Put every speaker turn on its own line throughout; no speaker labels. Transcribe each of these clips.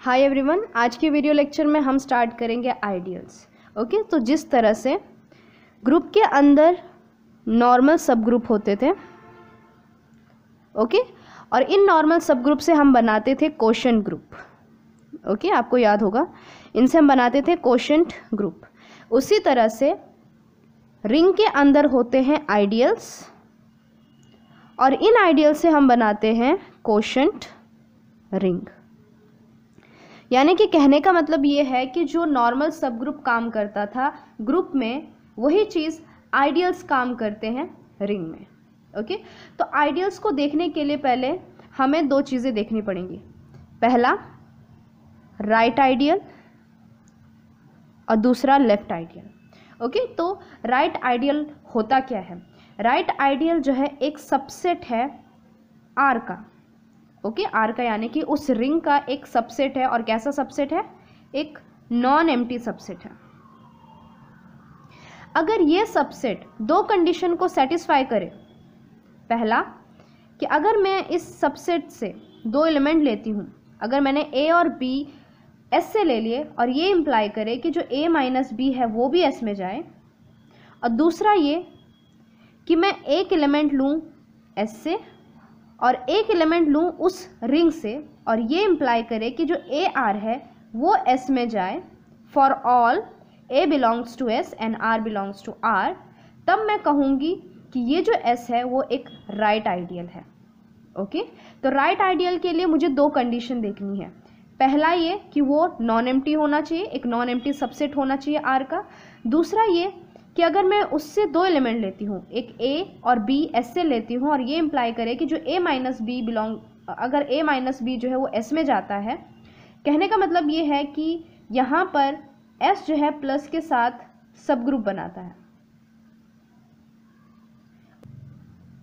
Hi everyone आज के video lecture में हम स्टार्ट करेंगे आइडियल्स ओके तो जिस तरह से ग्रुप के अंदर नॉर्मल सब ग्रुप होते थे ओके और इन नॉर्मल सब ग्रुप से हम बनाते थे क्वेश्चन ग्रुप ओके आपको याद होगा, इनसे हम बनाते थे क्वेश्चन ग्रुप उसी तरह से रिंग के अंदर होते हैं आइडियल्स और इन आइडियल से हम बनाते हैं कोशंट रिंग यानी कि कहने का मतलब ये है कि जो नॉर्मल सब ग्रुप काम करता था ग्रुप में वही चीज़ आइडियल्स काम करते हैं रिंग में ओके तो आइडियल्स को देखने के लिए पहले हमें दो चीज़ें देखनी पड़ेंगी। पहला राइट आइडियल और दूसरा लेफ़्ट आइडियल ओके तो राइट आइडियल होता क्या है? राइट आइडियल जो है एक सबसेट है आर का। ओके आर का यानी कि उस रिंग का एक सबसेट है और कैसा सबसेट है? एक नॉन एम्प्टी सबसेट है। अगर ये सबसेट दो कंडीशन को सेटिस्फाई करे, पहला, कि अगर मैं इस सबसेट से दो एलिमेंट लेती हूँ, अगर मैंने ए और बी एस से ले लिए और ये इम्प्लाई करे कि जो ए माइनस बी है वो भी एस में जाए, और दूसरा ये, कि मैं एक एलिमेंट लूँ एस से और एक एलिमेंट लूँ उस रिंग से और ये इम्प्लाई करे कि जो ए आर है, वो एस में जाए। For all A belongs to S and R belongs to R तब मैं कहूँगी कि ये जो एस है, वो एक राइट right आइडियल है। Okay okay? तो राइट right आइडियल के लिए मुझे दो कंडीशन देखनी है। पहला ये कि वो नॉन एम्प्टी होना चाहिए, एक नॉन एम्प्टी सबसेट होना चाहिए आर का। दूसरा ये कि अगर मैं उससे दो एलिमेंट लेती हूँ, एक ए और बी एस से लेती हूँ और ये इम्प्लाई करे कि जो ए माइनस बी बिलोंग अगर ए माइनस बी जो है वो एस में जाता है, कहने का मतलब ये है कि यहाँ पर एस जो है प्लस के साथ सब ग्रुप बनाता है।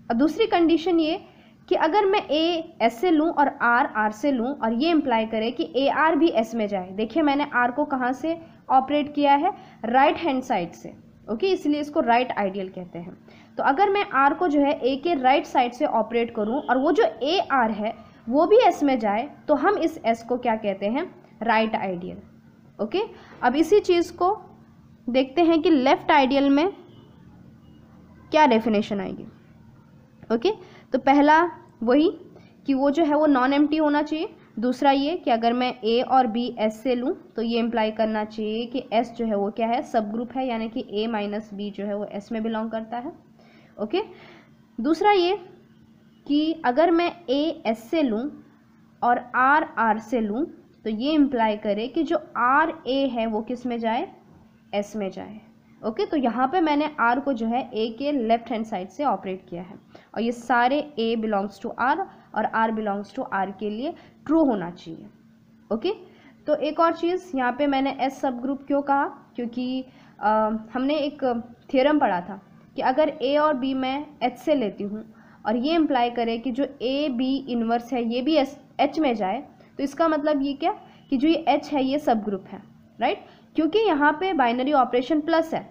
और दूसरी कंडीशन ये कि अगर मैं ए एस से लूँ और आर आर से लूँ और ये इम्प्लाई करे कि ए आर भी एस में जाए। देखिए मैंने आर को कहाँ से ऑपरेट किया है? राइट हैंड साइड से। ओके इसलिए इसको राइट आइडियल कहते हैं। तो अगर मैं आर को जो है ए के राइट साइड से ऑपरेट करूँ और वो जो ए आर है, वो भी एस में जाए तो हम इस एस को क्या कहते हैं? राइट आइडियल ओके अब इसी चीज़ को देखते हैं कि लेफ़्ट आइडियल में क्या डेफिनेशन आएगी। ओके तो पहला वही कि वो जो है वो नॉन एम्प्टी होना चाहिए। दूसरा ये कि अगर मैं ए और बी एस से लूँ तो ये इम्प्लाई करना चाहिए कि एस जो है वो क्या है? सब ग्रुप है, यानी कि ए माइनस बी जो है वो एस में बिलोंग करता है। ओके दूसरा ये कि अगर मैं ए एस से लूँ और आर आर से लूँ तो ये इम्प्लाई करे कि जो आर ए है वो किसमें जाए? एस में जाए। ओके तो यहाँ पे मैंने आर को जो है ए के लेफ़्ट हैंड साइड से ऑपरेट किया है। और ये सारे ए बिलोंग्स टू आर और आर बिलोंग्स टू आर के लिए ट्रू होना चाहिए। ओके तो एक और चीज़ यहाँ पे मैंने एस सब ग्रुप क्यों कहा? क्योंकि आ, हमने एक थियरम पढ़ा था कि अगर ए और बी मैं एच से लेती हूँ और ये इम्प्लाई करे कि जो ए बी इनवर्स है ये भी एस एच में जाए तो इसका मतलब ये क्या? कि जो ये एच है ये सब ग्रुप है राइट क्योंकि यहाँ पे बाइनरी ऑपरेशन प्लस है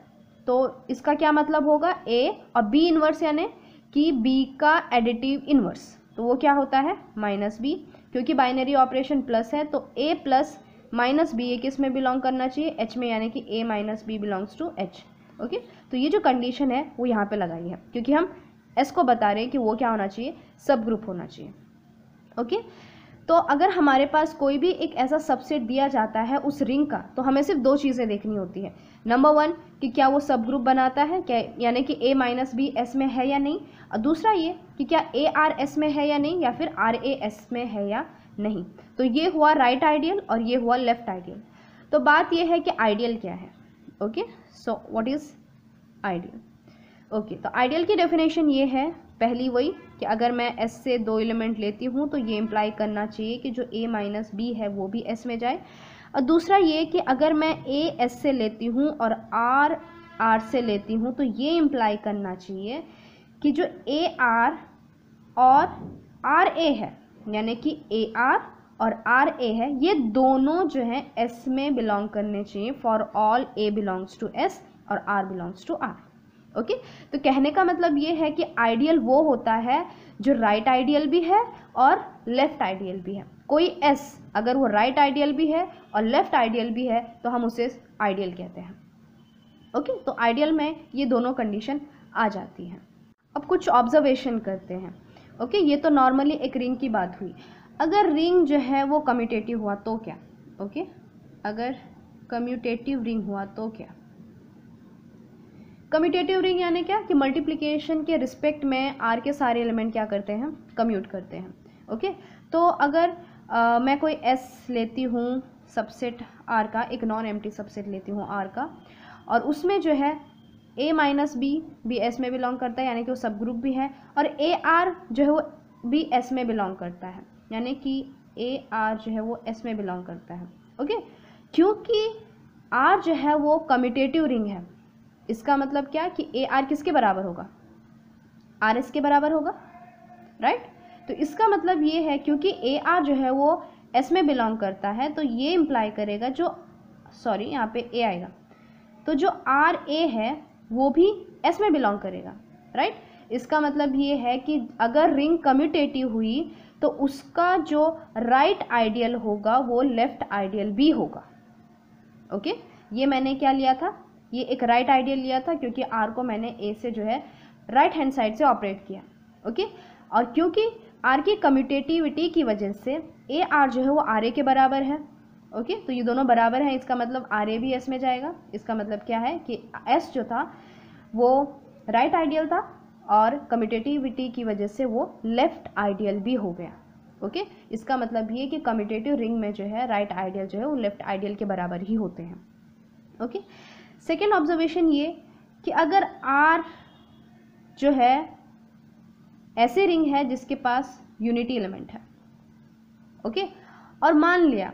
तो इसका क्या मतलब होगा? ए और बी इनवर्स यानी कि बी का एडिटिव इनवर्स तो वो क्या होता है? माइनस बी क्योंकि बाइनरी ऑपरेशन प्लस है तो A plus minus B A किसमें बिलोंग करना चाहिए? एच में, यानी कि A minus B belongs to H okay तो ये जो कंडीशन है, वो यहाँ पे लगाई है। क्योंकि हम एस को बता रहे हैं कि वो क्या होना चाहिए? सब ग्रुप होना चाहिए। ओके तो अगर हमारे पास कोई भी एक ऐसा सबसेट दिया जाता है उस रिंग का तो हमें सिर्फ़ दो चीज़ें देखनी होती है। नंबर वन कि क्या वो सब ग्रुप बनाता है, क्या, यानी कि ए माइनस बी एस में है या नहीं? और दूसरा ये, कि क्या ए आर एस में है या नहीं, या फिर आर ए एस में है या नहीं? तो ये हुआ राइट आइडियल और ये हुआ लेफ़्ट आइडियल तो बात ये है कि आइडियल क्या है। Okay so what is ideal okay तो आइडियल की डेफिनेशन ये है पहली वही कि अगर मैं एस से दो एलिमेंट लेती हूँ तो ये इम्प्लाई करना चाहिए कि जो ए माइनस बी है, वो भी एस में जाए। और दूसरा ये कि अगर मैं ए एस से लेती हूँ और आर आर से लेती हूँ तो ये इम्प्लाई करना चाहिए कि जो ए आर और आर ए है, यानी कि ए आर और आर ए है, ये दोनों जो है एस में बिलोंग करने चाहिए। For all A belongs to S और R belongs to R okay? तो कहने का मतलब ये है कि आइडियल वो होता है जो राइट right आइडियल भी है और लेफ़्ट आइडियल भी है। कोई एस अगर वो राइट right आइडियल भी है और लेफ़्ट आइडियल भी है तो हम उसे आइडियल कहते हैं। ओके? तो आइडियल में ये दोनों कंडीशन आ जाती हैं। अब कुछ ऑब्जर्वेशन करते हैं। ओके? ये तो नॉर्मली एक रिंग की बात हुई। अगर रिंग जो है वो कम्यूटेटिव हुआ तो क्या? ओके? अगर कम्यूटेटिव रिंग हुआ तो क्या? कम्यूटेटिव रिंग यानी क्या? कि मल्टीप्लिकेशन के रिस्पेक्ट में आर के सारे एलिमेंट क्या करते हैं? कम्यूट करते हैं। ओके तो अगर आ, मैं कोई एस लेती हूँ सबसेट आर का एक नॉन एम्प्टी सबसेट लेती हूँ आर का और उसमें जो है A minus B B S में बिलोंग करता है यानी कि वो सब ग्रुप भी है और ए आर जो है वो बी एस में बिलोंग करता है यानी कि ए आर जो है वो एस में बिलोंग करता है। ओके क्योंकि आर जो है वो कमिटेटिव रिंग है। इसका मतलब क्या कि ए आर किसके बराबर होगा? आर एस के बराबर होगा राइट तो इसका मतलब ये है क्योंकि ए आर जो है वो एस में बिलोंग करता है तो ये इम्प्लाई करेगा जो सॉरी यहाँ पे ए आएगा। तो जो आर ए है, वो भी एस में बिलोंग करेगा राइट इसका मतलब ये है कि अगर रिंग कम्यूटेटिव हुई तो उसका जो राइट right आइडियल होगा, वो लेफ़्ट आइडियल भी होगा। ओके? ये मैंने क्या लिया था? ये एक राइट right आइडियल लिया था क्योंकि आर को मैंने ए से जो है राइट हैंड साइड से ऑपरेट किया ओके और क्योंकि आर की कम्यूटेटिविटी की वजह से ए आर जो है वो आर ए के बराबर है ओके तो ये दोनों बराबर हैं, इसका मतलब आर ए भी एस में जाएगा। इसका मतलब क्या है कि एस जो था वो राइट right आइडियल था और कम्यूटेटिविटी की वजह से वो लेफ़्ट आइडियल भी हो गया ओके okay? इसका मतलब ये कि कम्यूटेटिव रिंग में जो है राइट right आइडियल जो है वो लेफ़्ट आइडियल के बराबर ही होते हैं ओके सेकेंड ऑब्जर्वेशन ये कि अगर आर जो है, ऐसे रिंग है जिसके पास यूनिटी एलिमेंट है ओके और मान लिया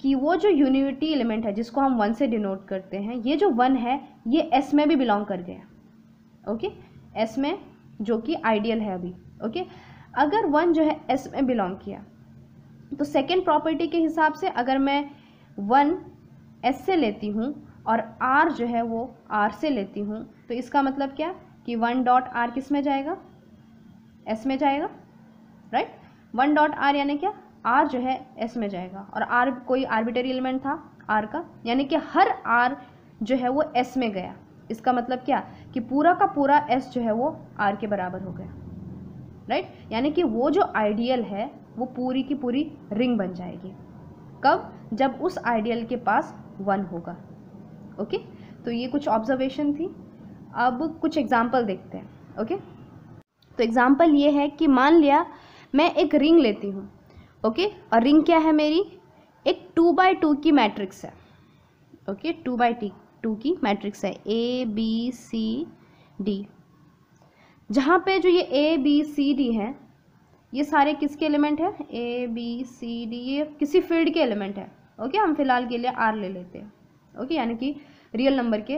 कि वो जो यूनिटी एलिमेंट है, जिसको हम वन से डिनोट करते हैं, ये जो वन है, ये एस में भी बिलोंग कर गया ओके एस में जो कि आइडियल है अभी ओके अगर वन जो है एस में बिलोंग किया तो सेकेंड प्रॉपर्टी के हिसाब से अगर मैं वन एस से लेती हूँ और आर जो है वो आर से लेती हूँ। तो इसका मतलब क्या? कि वन डॉट आर किसमें जाएगा? एस में जाएगा राइट वन डॉट आर यानी क्या? आर जो है एस में जाएगा। और आर कोई आर्बिटरी एलिमेंट था आर का। यानी कि हर आर जो है वो एस में गया। इसका मतलब क्या? कि पूरा का पूरा एस जो है वो आर के बराबर हो गया राइट यानी कि वो जो आइडियल है, वो पूरी की पूरी रिंग बन जाएगी। कब? जब उस आइडियल के पास वन होगा। ओके? तो ये कुछ ऑब्जर्वेशन थी। अब कुछ एग्ज़ाम्पल देखते हैं, ओके? तो एग्ज़ाम्पल ये है कि मान लिया मैं एक रिंग लेती हूँ, ओके? और रिंग क्या है मेरी? एक टू बाई टू की मैट्रिक्स है, okay? Two by T two की मैट्रिक्स है ए बी सी डी जहाँ पे जो ये ए बी सी डी है, ये सारे किसके एलिमेंट है? ए बी सी डी ये किसी फ़ील्ड के एलिमेंट है, ओके? हम फ़िलहाल के लिए आर ले लेते हैं। ओके यानी कि रियल नंबर के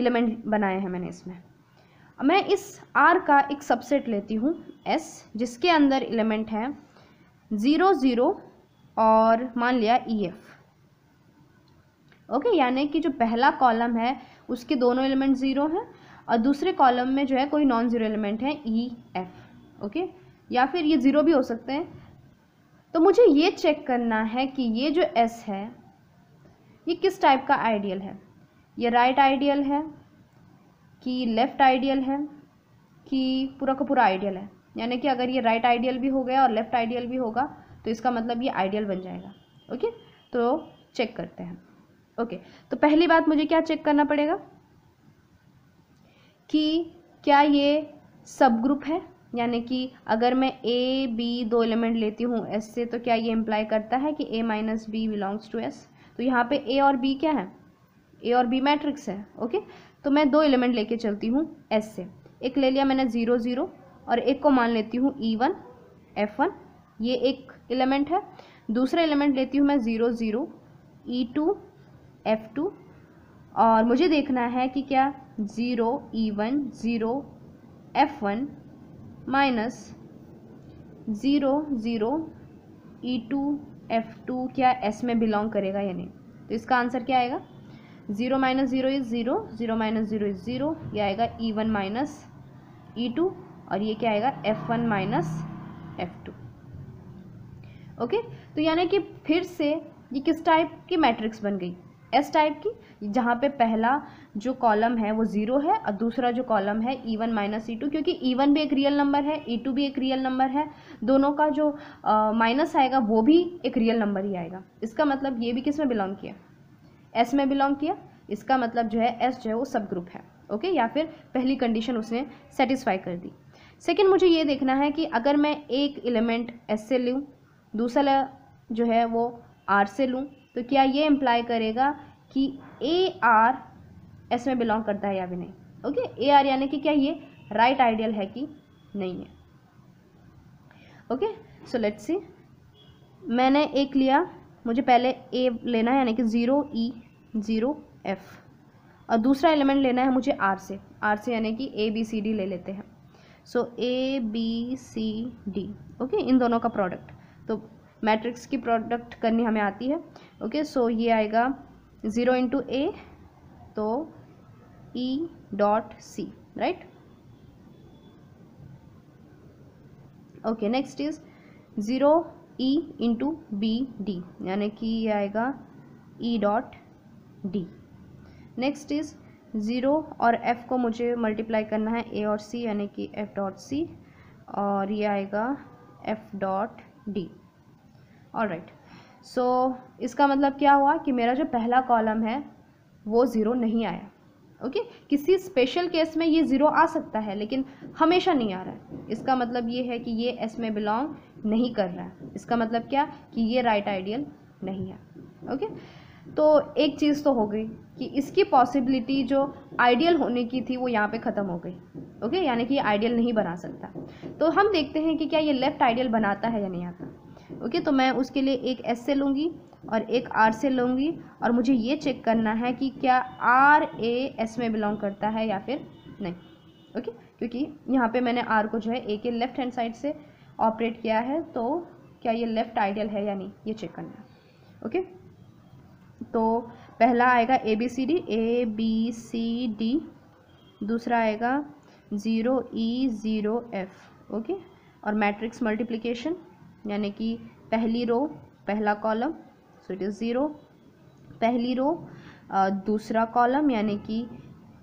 एलिमेंट बनाए हैं मैंने इसमें। मैं इस आर का एक सबसेट लेती हूँ एस जिसके अंदर एलिमेंट है ज़ीरो ज़ीरो और मान लिया ई एफ़ ओके यानी कि जो पहला कॉलम है, उसके दोनों एलिमेंट ज़ीरो हैं और दूसरे कॉलम में जो है कोई नॉन ज़ीरो एलिमेंट है ई एफ़ ओके या फिर ये ज़ीरो भी हो सकते हैं। तो मुझे ये चेक करना है कि ये जो एस है ये किस टाइप का आइडियल है? ये राइट आइडियल है कि लेफ़्ट आइडियल है कि पूरा का पूरा आइडियल है? यानी कि अगर ये राइट आइडियल भी हो गया और लेफ़्ट आइडियल भी होगा तो इसका मतलब ये आइडियल बन जाएगा। ओके तो चेक करते हैं। ओके तो पहली बात मुझे क्या चेक करना पड़ेगा? कि क्या ये सब ग्रुप है? यानी कि अगर मैं ए बी दो एलिमेंट लेती हूँ एस से तो क्या ये इम्प्लाई करता है कि A minus B belongs to S तो यहाँ पे ए और बी क्या है? ए और बी मैट्रिक्स है ओके तो मैं दो एलिमेंट लेके चलती हूँ एस से। एक ले लिया मैंने ज़ीरो ज़ीरो और एक को मान लेती हूँ ई वन एफ़ वन ये एक एलिमेंट है। दूसरा एलिमेंट लेती हूँ मैं zero zero E two F two और मुझे देखना है कि क्या zero E one zero F one minus zero zero E two F two क्या एस में बिलोंग करेगा या नहीं? तो इसका आंसर क्या आएगा? Zero minus zero is zero zero minus zero is zero ये आएगा E one minus E two और ये क्या आएगा? F one minus F two okay तो यानी कि फिर से ये किस टाइप की मैट्रिक्स बन गई? एस टाइप की? जहाँ पे पहला जो कॉलम है वो ज़ीरो है और दूसरा जो कॉलम है E one minus E two क्योंकि ई वन भी एक रियल नंबर है ई टू भी एक रियल नंबर है, दोनों का जो माइनस आएगा वो भी एक रियल नंबर ही आएगा। इसका मतलब ये भी किसमें बिलोंग किया? एस में बिलोंग किया। इसका मतलब जो है एस जो है वो सब ग्रुप है ओके या फिर पहली कंडीशन उसने सेटिस्फाई कर दी। सेकेंड मुझे ये देखना है कि अगर मैं एक एलिमेंट एस से लूँ, दूसरा जो है वो आर से लूँ तो क्या ये इम्प्लाई करेगा कि ए आर एस में बिलोंग करता है या भी नहीं। ओके ए आर यानी कि क्या ये राइट आइडियल है कि नहीं है। ओके सो लेट्स सी मैंने एक लिया। मुझे पहले ए लेना है यानी कि ज़ीरो ई ज़ीरो एफ़ और दूसरा एलिमेंट लेना है मुझे आर से। आर से यानी कि ए बी सी डी ले लेते हैं। So A B C D okay इन दोनों का प्रोडक्ट तो मैट्रिक्स की प्रोडक्ट करनी हमें आती है। ओके okay, सो so ये आएगा ज़ीरो इंटू ए तो E dot C right okay next is zero E into B D यानी कि ये आएगा E dot D next is zero और एफ़ को मुझे मल्टीप्लाई करना है ए और सी यानी कि एफ़ डॉट सी और ये आएगा F dot D all right so so, इसका मतलब क्या हुआ कि मेरा जो पहला कॉलम है वो ज़ीरो नहीं आया। Okay okay? किसी स्पेशल केस में ये ज़ीरो आ सकता है लेकिन हमेशा नहीं आ रहा है। इसका मतलब ये है कि ये एस में बिलोंग नहीं कर रहा है। इसका मतलब क्या? कि ये राइट right आइडियल नहीं है। Okay okay? तो एक चीज़ तो हो गई कि इसकी पॉसिबिलिटी जो आइडियल होने की थी वो यहाँ पे ख़त्म हो गई। ओके? यानी कि आइडियल नहीं बना सकता। तो हम देखते हैं कि क्या ये लेफ़्ट आइडियल बनाता है या नहीं आता। ओके तो मैं उसके लिए एक एस से लूँगी और एक आर से लूँगी और मुझे ये चेक करना है कि क्या आर ए एस में बिलोंग करता है या फिर नहीं, ओके? क्योंकि यहाँ पे मैंने आर को जो है ए के लेफ़्ट हैंड साइड से ऑपरेट किया है तो क्या ये लेफ़्ट आइडियल है या नहीं, ये चेक करना ओके? तो पहला आएगा A B C D A B C D दूसरा आएगा zero E zero F okay? और मैट्रिक्स मल्टीप्लिकेशन यानी कि पहली रो पहला column so it is zero पहली रो दूसरा कॉलम यानी कि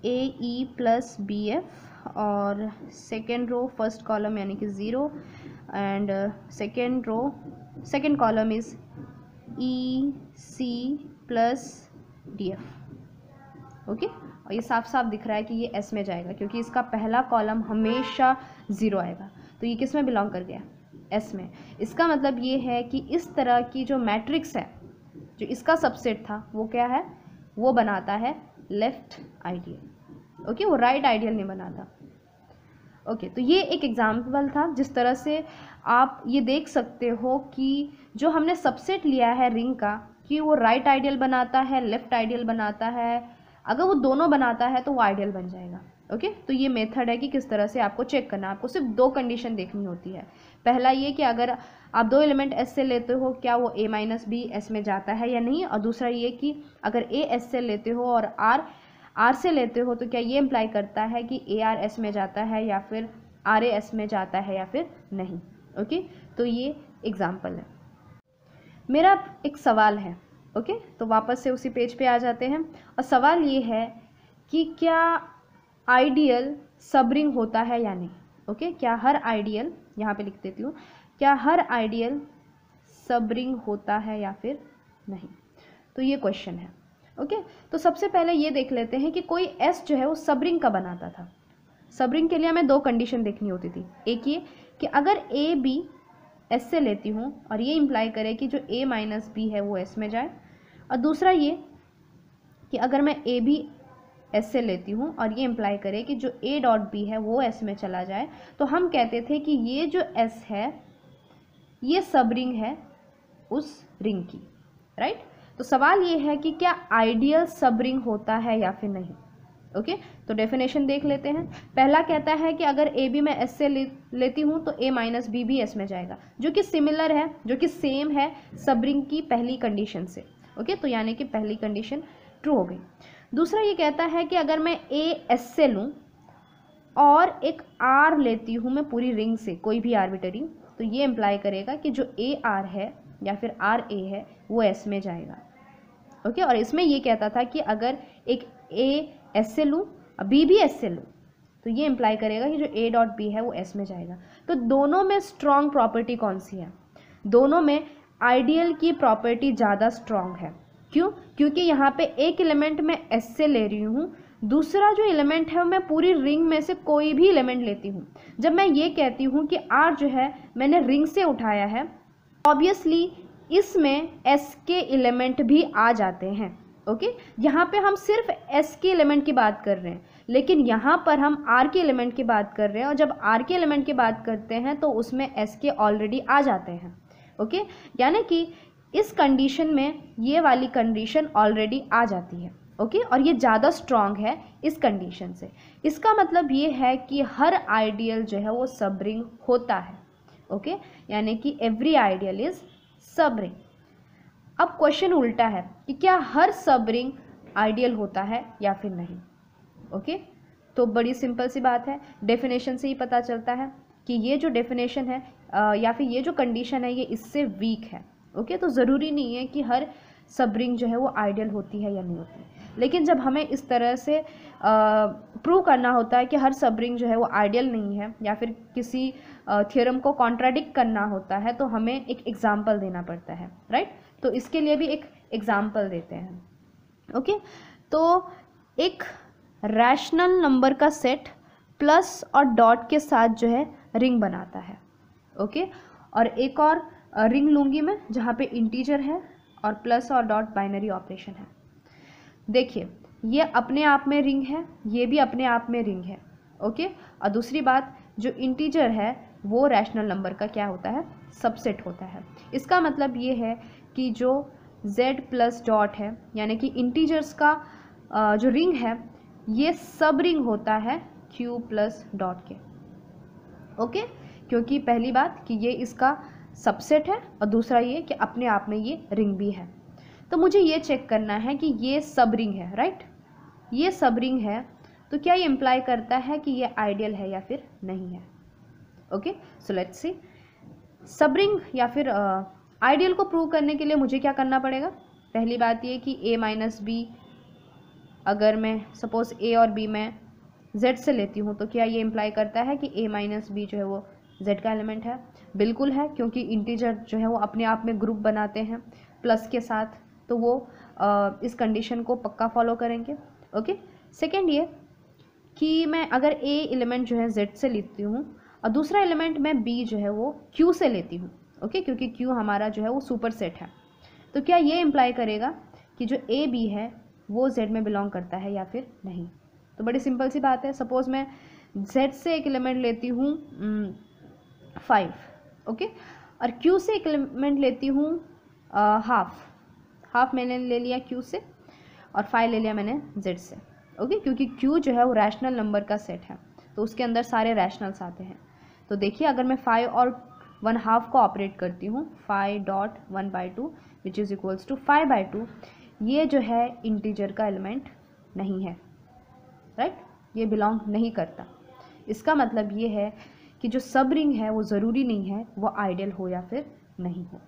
A E plus B F और सेकेंड रो फ़र्स्ट कॉलम यानी कि zero and second row second column is E C plus D F okay और ये साफ़ साफ़ दिख रहा है कि ये एस में जाएगा, क्योंकि इसका पहला कॉलम हमेशा ज़ीरो आएगा. तो ये किसमें बिलोंग कर गया? एस में। इसका मतलब ये है कि इस तरह की जो मैट्रिक्स है जो इसका सबसेट था वो क्या है? वो बनाता है लेफ़्ट आइडियल ओके वो राइट right आइडियल नहीं बनाता। ओके okay, तो ये एक एग्ज़ाम्पल था जिस तरह से आप ये देख सकते हो कि जो हमने सबसेट लिया है रिंग का कि वो राइट right आइडियल बनाता है लेफ़्ट आइडियल बनाता है। अगर वो दोनों बनाता है तो वो आइडियल बन जाएगा। ओके? okay? तो ये मेथड है कि किस तरह से आपको चेक करना आपको सिर्फ़ दो कंडीशन देखनी होती है। पहला ये कि अगर आप दो एलिमेंट एस से लेते हो, क्या वो ए माइनस बी एस में जाता है या नहीं? और दूसरा ये कि अगर ए एस से लेते हो और आर आर से लेते हो तो क्या ये इम्प्लाई करता है कि ए आर एस में जाता है या फिर आर ए एस में जाता है या फिर नहीं? ओके? तो ये एग्ज़ाम्पल है। मेरा एक सवाल है, ओके? तो वापस से उसी पेज पे आ जाते हैं। और सवाल ये है कि क्या आइडियल सबरिंग होता है या नहीं? ओके क्या हर आइडियल, यहाँ पे लिख देती हूँ, क्या हर आइडियल सबरिंग होता है या फिर नहीं? तो ये क्वेश्चन है। ओके तो सबसे पहले ये देख लेते हैं कि कोई एस जो है वो सबरिंग का बनाता था? सबरिंग के लिए हमें दो कंडीशन देखनी होती थी। एक ये कि अगर ए बी एस से लेती हूँ और ये इम्प्लाई करे कि जो ए माइनस बी है वो एस में जाए, और दूसरा ये कि अगर मैं ए बी एस से लेती हूँ और ये इम्प्लाई करे कि जो ए डॉट बी है वो एस में चला जाए। तो हम कहते थे कि ये जो एस है ये सब रिंग है उस रिंग की राइट तो सवाल ये है कि क्या आइडियल सब रिंग होता है या फिर नहीं? Okay okay? तो डेफिनेशन देख लेते हैं। पहला कहता है कि अगर ए बी मैं एस से ले, लेती हूँ तो ए माइनस बी भी एस में जाएगा जो कि सिमिलर है जो कि सेम है सब रिंग की पहली कंडीशन से। Okay okay? तो यानी कि पहली कंडीशन ट्रू हो गई। दूसरा ये कहता है कि अगर मैं ए एस से लूँ और एक आर लेती हूँ मैं पूरी रिंग से, कोई भी आर्बिटरी तो ये इम्प्लाई करेगा कि जो ए आर है या फिर आर ए है, वो एस में जाएगा। Okay okay? और इसमें ये कहता था कि अगर एक ए एस से लूँ बी भी एस से लूँ तो ये इम्प्लाई करेगा कि जो ए डॉट बी है, वो एस में जाएगा। तो दोनों में स्ट्रॉन्ग प्रॉपर्टी कौन सी है? दोनों में आइडियल की प्रॉपर्टी ज़्यादा स्ट्रॉन्ग है। क्यों? क्योंकि यहाँ पे एक एलिमेंट मैं एस से ले रही हूँ, दूसरा जो एलिमेंट है मैं पूरी रिंग में से कोई भी एलिमेंट लेती हूँ। जब मैं ये कहती हूँ कि आर जो है, मैंने रिंग से उठाया है ऑब्वियसली इसमें एस के एलिमेंट भी आ जाते हैं ओके यहाँ पे हम सिर्फ़ एस के एलिमेंट की बात कर रहे हैं, लेकिन यहाँ पर हम आर के एलिमेंट की बात कर रहे हैं और जब आर के एलिमेंट की बात करते हैं तो उसमें एस के ऑलरेडी आ जाते हैं ओके यानी कि इस कंडीशन में ये वाली कंडीशन ऑलरेडी आ जाती है ओके okay? और ये ज़्यादा स्ट्रॉन्ग है इस कंडीशन से इसका मतलब ये है कि हर आइडियल जो है वो सब रिंग होता है ओके okay? यानी कि every ideal is subring अब क्वेश्चन उल्टा है कि क्या हर सब रिंग आइडियल होता है या फिर नहीं ओके okay? तो बड़ी सिंपल सी बात है डेफिनेशन से ही पता चलता है कि ये जो डेफिनेशन है या फिर ये जो कंडीशन है, ये इससे वीक है ओके तो ज़रूरी नहीं है कि हर सब रिंग जो है वो आइडियल होती है या नहीं होती लेकिन जब हमें इस तरह से प्रूव करना होता है कि हर सब रिंग जो है वो आइडियल नहीं है या फिर किसी थियोरम को कॉन्ट्राडिक्ट करना होता है तो हमें एक एग्ज़ाम्पल देना पड़ता है राइट तो इसके लिए भी एक एग्ज़ाम्पल देते हैं। ओके तो एक रैशनल नंबर का सेट प्लस और डॉट के साथ जो है रिंग बनाता है। ओके और एक और रिंग लूँगी मैं, जहाँ पे इंटीजर है और प्लस और डॉट बाइनरी ऑपरेशन है। देखिए, ये अपने आप में रिंग है, ये भी अपने आप में रिंग है ओके और दूसरी बात, जो इंटीजर है, वो रैशनल नंबर का क्या होता है? सबसेट होता है। इसका मतलब ये है कि जो z प्लस डॉट है, यानी कि इंटीजर्स का जो रिंग है, ये सब रिंग होता है q प्लस डॉट के ओके क्योंकि पहली बात कि ये इसका सबसेट है और दूसरा ये कि अपने आप में ये रिंग भी है। तो मुझे ये चेक करना है कि ये सब रिंग है राइट ये सब रिंग है तो क्या ये इम्प्लाई करता है कि ये आइडियल है या फिर नहीं है? ओके सो लेट्स सी सब रिंग या फिर आइडियल uh, को प्रूव करने के लिए मुझे क्या करना पड़ेगा? पहली बात ये कि ए माइनस बी अगर मैं सपोज़ ए और बी मैं जेड से लेती हूँ तो क्या ये इम्प्लाई करता है कि ए माइनस बी जो है वो जेड का एलिमेंट है। बिल्कुल है क्योंकि इंटीजर जो है वो अपने आप में ग्रुप बनाते हैं प्लस के साथ। तो वो आ, इस कंडीशन को पक्का फॉलो करेंगे ओके सेकेंड ये कि मैं अगर ए एलिमेंट जो है जेड से लेती हूँ और दूसरा एलिमेंट मैं बी जो है वो क्यू से लेती हूँ ओके क्योंकि क्यू हमारा जो है वो सुपर सेट है। तो क्या ये इम्प्लाई करेगा कि जो ए बी है वो जेड में बिलोंग करता है या फिर नहीं? तो बड़ी सिंपल सी बात है। सपोज़ मैं जेड से एक एलिमेंट लेती हूँ फाइव ओके और क्यू से एक एलिमेंट लेती हूँ हाफ़ हाफ़ मैंने ले लिया क्यू से और फाइव ले लिया मैंने जेड से ओके क्योंकि क्यू जो है वो रैशनल नंबर का सेट है तो उसके अंदर सारे रैशनल्स आते हैं। तो देखिए, अगर मैं फाइव और वन हाफ़ को ऑपरेट करती हूँ five dot one by two which is equals to five by two ये जो है इंटीजर का एलिमेंट नहीं है राइट right? ये बिलोंग नहीं करता। इसका मतलब ये है कि जो सब रिंग है वो ज़रूरी नहीं है, वो आइडियल हो या फिर नहीं हो।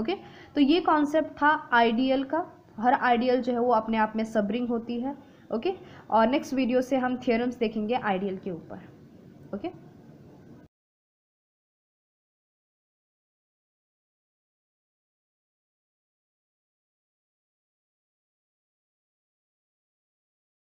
ओके? तो ये कॉन्सेप्ट था आइडियल का। हर आइडियल जो है वो अपने आप में सब रिंग होती है। ओके? और नेक्स्ट वीडियो से हम थियोरम्स देखेंगे आइडियल के ऊपर। ओके?